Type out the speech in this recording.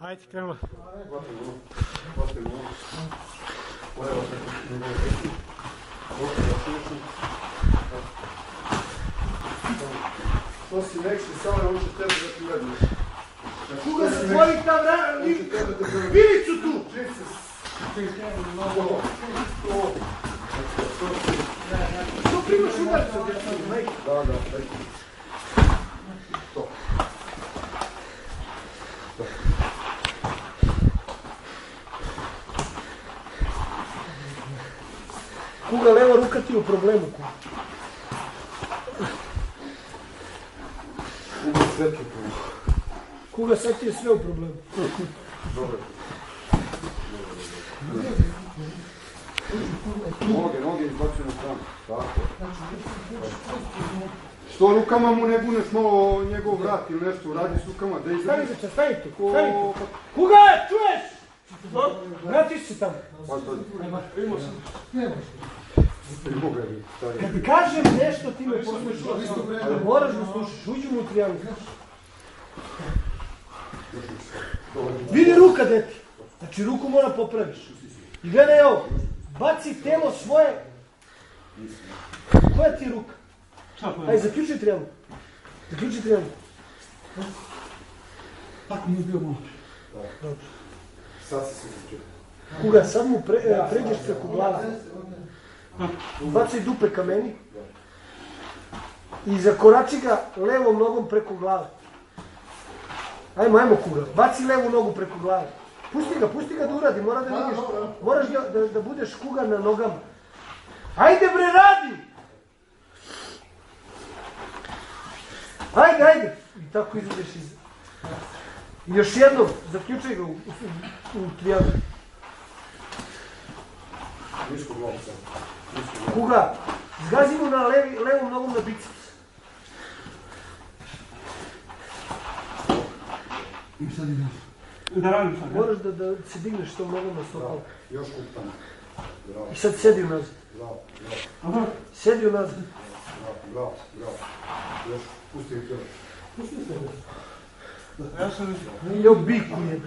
Hajde, krenula. To si nekši, samo on će tebe da ti uradim. Kuga se tvori ta vrana, vilicu tu! To primaš udarcu, majke. Da, da, daj. Kuga leva ruka ti je u problemu. Kuga. Ugo svetlo tu. Kuga sad ti je sve u problemu. Dobro. Noge, noge izbacuju na stranu. Tako. Što rukama mu ne buneš malo njegov vrat ili nešto, radi s rukama, da Stavi izradi. se, stavi tu, Ko... stavi tu. Kuga, čuješ? Vrati se tamo. Pa to je moga je, stari. Kad kažem nešto ti me poslušaš. Ali moraš da slušaš, uđi mu u trijangu. Vidi ruka, deti. Znači ruku mora popraviš. I gledaj ovo. Baci telo svoje. Koja ti je ruka? Ajde, zaključi trijangu. Zaključi trijangu. Tako mi je bio malo. Sad se sjeću. Kuga, sad mu pre, e, pređeš preko glava. Bacaj dupe ka meni. I zakorači ga levom nogom preko glave. Ajmo, ajmo kuga. Baci levu nogu preko glave. Pusti ga, pusti ga da uradi. Mora da vidiš. Moraš da, da, da budeš kuga na nogama. Ajde bre, radi! Ajde, ajde. I tako izađeš iz... Još jednom, zaključaj ga u, u, u trijangu. Nisko glavu sad. Nisko glavu. Kuga, zgazi mu na levi, levom nogom na biceps. I sad idem. Da radim sad. Moraš da, da se digneš tom nogom na stopalo. Još. Bravo, I sad sedi unazad. bravo, bravo, Aha. Sedi unazad. bravo, bravo, bravo. Još, pusti mi tijelo. Ja sam... Jo, biku je.